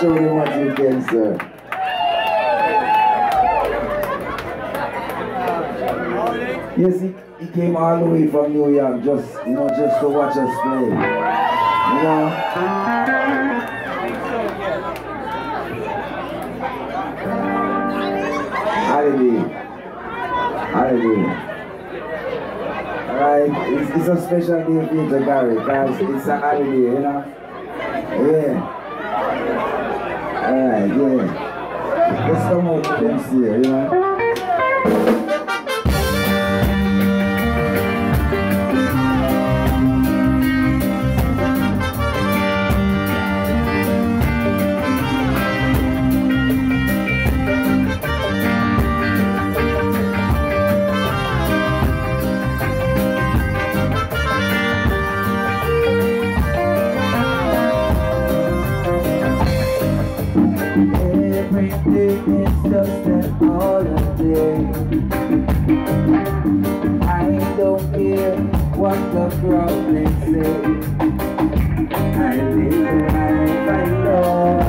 show you can, sir. Yes, he, he came all the way from New York just, you know, just to watch us play. You know? Hallelujah. Hallelujah. Alright, it's, it's a special day for you to Gary, because it's a holiday, you know? Yeah. Alright, yeah. Let's come out to them see, you know? Every day is just an holiday. I don't care what the crowd may say. I live life I love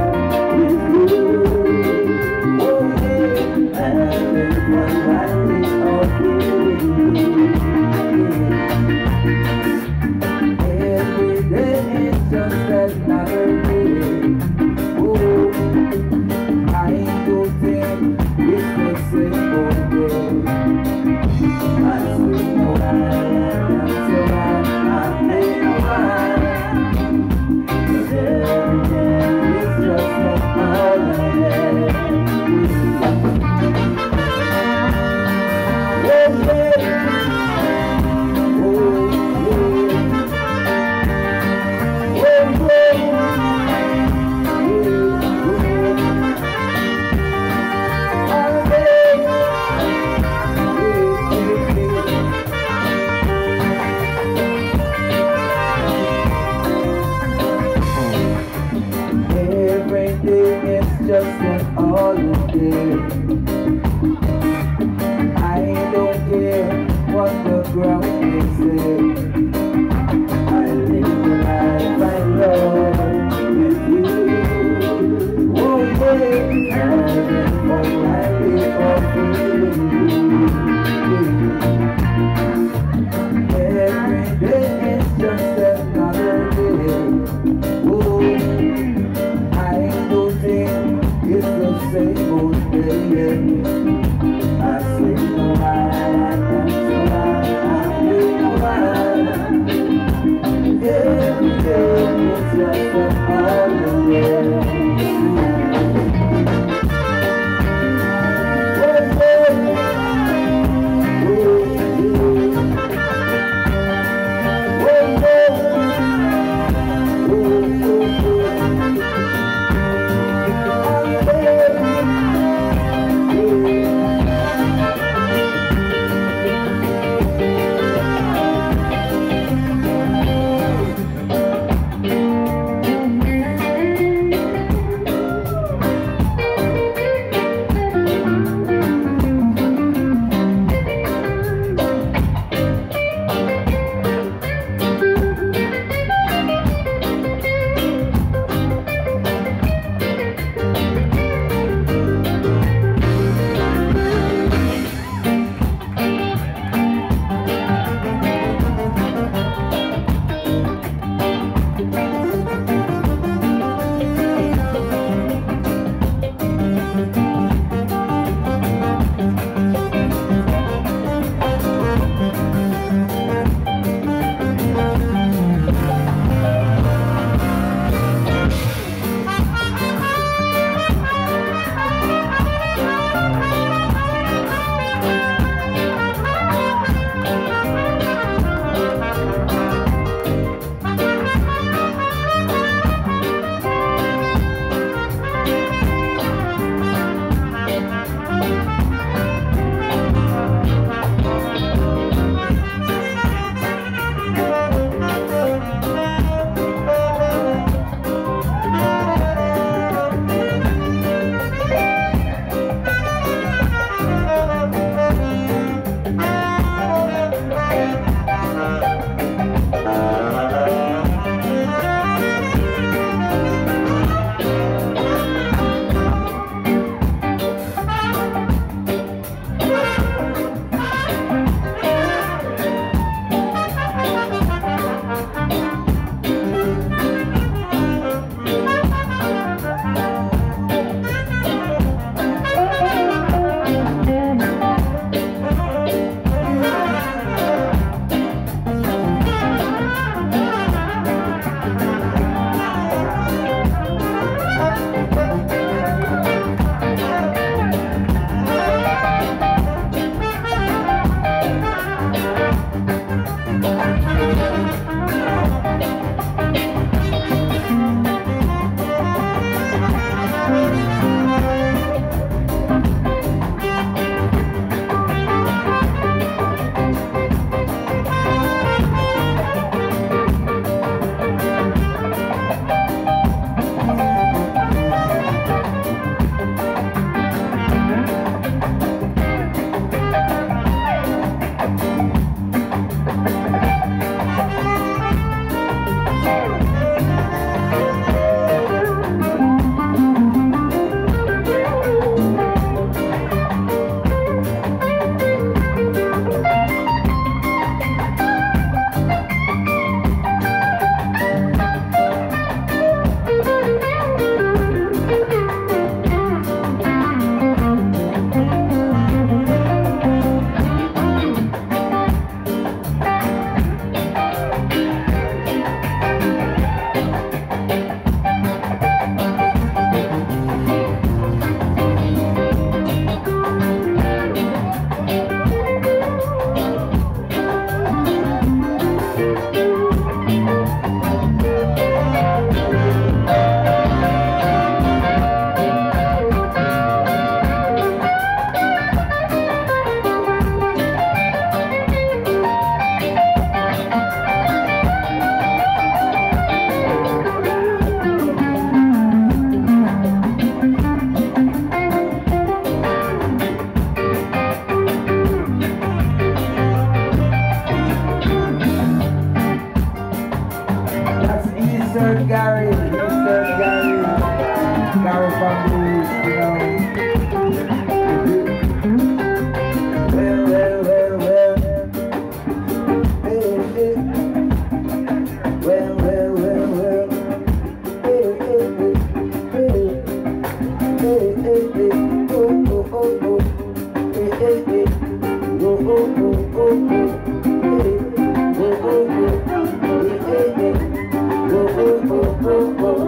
oh.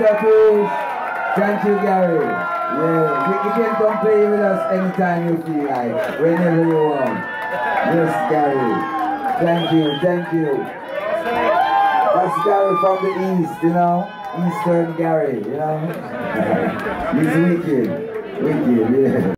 Round. Thank you, Gary. Yeah, you, you, can come play with us anytime you feel like, whenever you want. Yes, Gary. Thank you, thank you. That's Gary from the East, you know? Eastern Gary, you know? He's wicked, wicked, yeah.